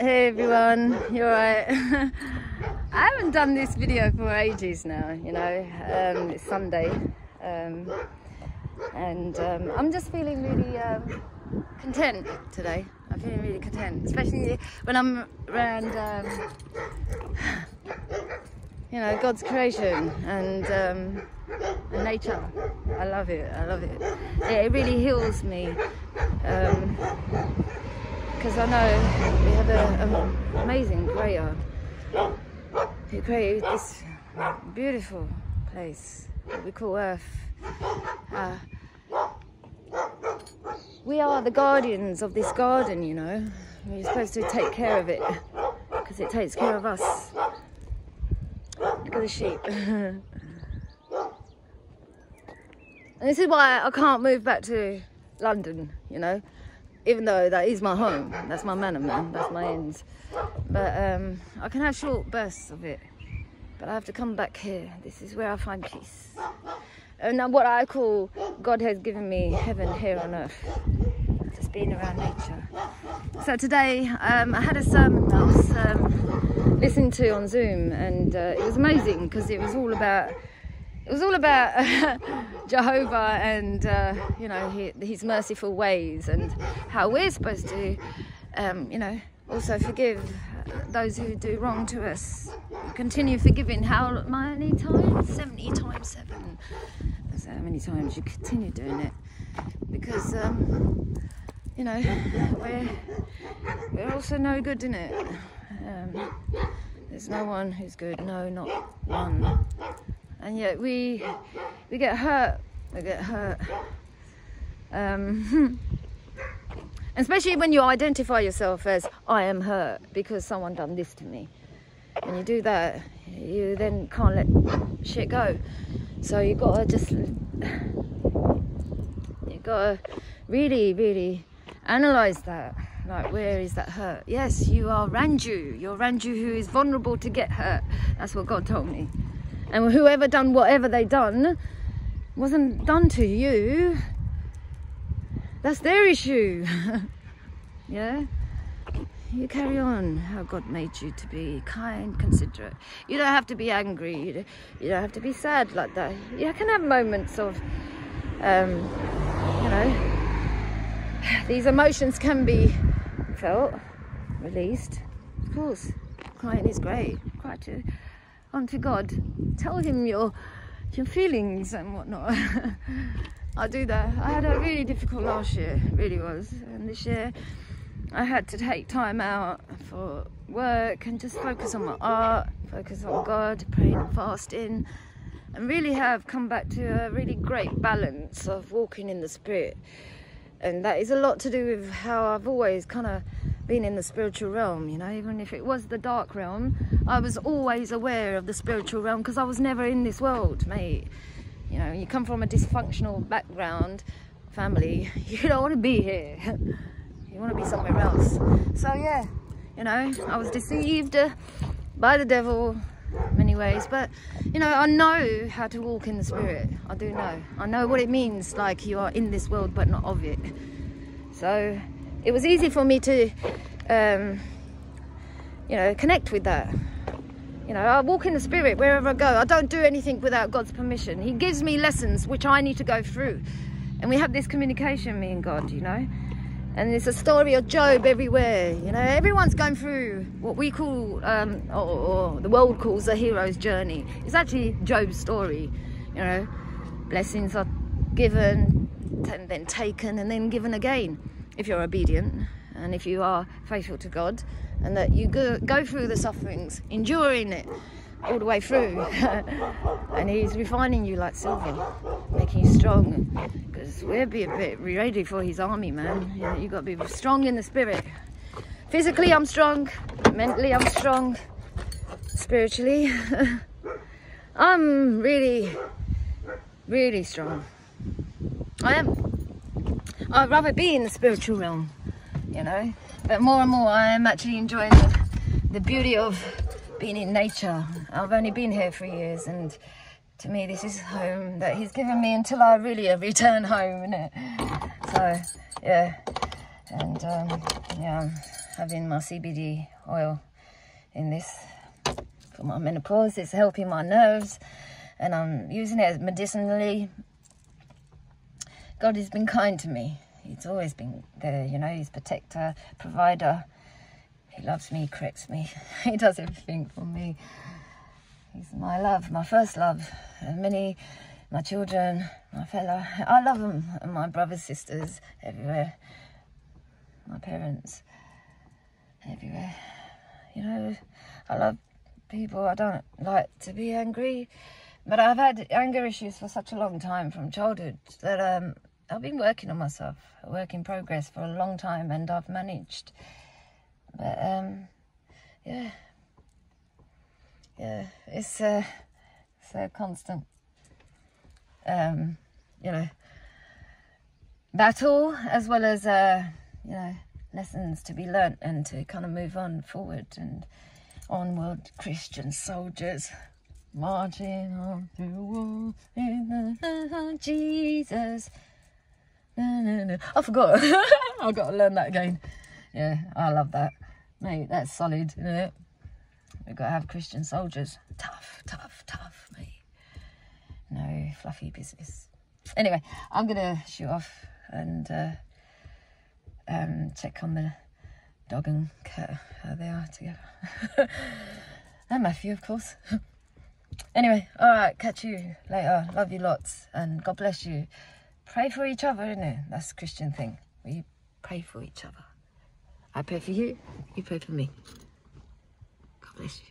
Hey everyone, you're right. I haven't done this video for ages now, you know. Um, it's Sunday, um, and um, I'm just feeling really um, content today. I'm feeling really content, especially when I'm around, um, you know, God's creation and, um, and nature. I love it. I love it. It really heals me because I know we have an amazing creator who created this beautiful place that we call Earth. Uh, we are the guardians of this garden, you know. We're supposed to take care of it because it takes care of us. Look at the sheep. and this is why I can't move back to London, you know even though that is my home, that's my manor man, that's my ends. But um, I can have short bursts of it. But I have to come back here. This is where I find peace. And what I call God has given me heaven here on earth. Just being around nature. So today um, I had a sermon that I was um, listening to on Zoom and uh, it was amazing because it was all about it was all about Jehovah and uh, you know his merciful ways and how we're supposed to um, you know also forgive those who do wrong to us. Continue forgiving how many times? 70 times 7 that's how many times you continue doing it. Because um, you know we're we're also no good in it um, there's no one who's good no not one and yet we we get hurt. We get hurt. Um, especially when you identify yourself as I am hurt because someone done this to me. And you do that you then can't let shit go. So you gotta just you gotta really really analyze that. Like where is that hurt? Yes you are ranju. You're ranju who is vulnerable to get hurt. That's what god told me and whoever done whatever they done wasn't done to you that's their issue yeah you carry on how God made you to be kind, considerate. You don't have to be angry. You don't have to be sad like that. You can have moments of, um, you know, these emotions can be felt, released. Of course, crying is great. Cry to onto God. Tell him your your feelings and whatnot. I do that. I had a really difficult last year, really was. And this year I had to take time out for work and just focus on my art, focus on God, praying and fasting, and really have come back to a really great balance of walking in the spirit. And that is a lot to do with how I've always kind of been in the spiritual realm, you know, even if it was the dark realm, I was always aware of the spiritual realm because I was never in this world, mate. You know, you come from a dysfunctional background, family, you don't want to be here. you want to be somewhere else. So, yeah, you know, I was deceived uh, by the devil many ways, but, you know, I know how to walk in the spirit. I do know. I know what it means, like you are in this world but not of it. So, it was easy for me to, um, you know, connect with that. You know, I walk in the spirit wherever I go. I don't do anything without God's permission. He gives me lessons which I need to go through. And we have this communication, me and God, you know. And it's a story of Job everywhere. You know, everyone's going through what we call, um, or, or the world calls a hero's journey. It's actually Job's story. You know, blessings are given, and then taken, and then given again if you're obedient and if you are faithful to God, and that you go, go through the sufferings, enduring it all the way through. and He's refining you like silver, making you strong. Because we'll be a bit ready for His army, man. You know, you've got to be strong in the spirit. Physically, I'm strong. Mentally, I'm strong. Spiritually, I'm really, really strong. I am. I'd rather be in the spiritual realm, you know. But more and more, I am actually enjoying the, the beauty of being in nature. I've only been here for years, and to me, this is home that He's given me until I really return home, innit? So, yeah. And, um, yeah, I'm having my CBD oil in this for my menopause. It's helping my nerves and I'm using it medicinally. God has been kind to me. He's always been there, you know, he's protector, provider. He loves me, he corrects me. he does everything for me. He's my love, my first love. And many, my children, my fellow, I love them, and my brothers, sisters, everywhere. My parents, everywhere. You know, I love people. I don't like to be angry, but I've had anger issues for such a long time from childhood that um, I've been working on myself, a work in progress for a long time, and I've managed. But um, yeah, yeah, it's a, it's a constant, um, you know, battle as well as uh, you know lessons to be learnt and to kind of move on forward and onward, Christian soldiers marching on through war in the Jesus. Na, na, na. I forgot. I've got to learn that again. Yeah, I love that. Mate, that's solid, isn't it? We've got to have Christian soldiers. Tough, tough, tough, mate. No fluffy business. Anyway, I'm going to shoot off and uh, um, check on the dog and cat, how they are together. and Matthew, of course. anyway, all right, catch you later. Love you lots and God bless you. Pray for each other, isn't it? That's a Christian thing. We pray for each other. I pray for you, you pray for me. God bless you.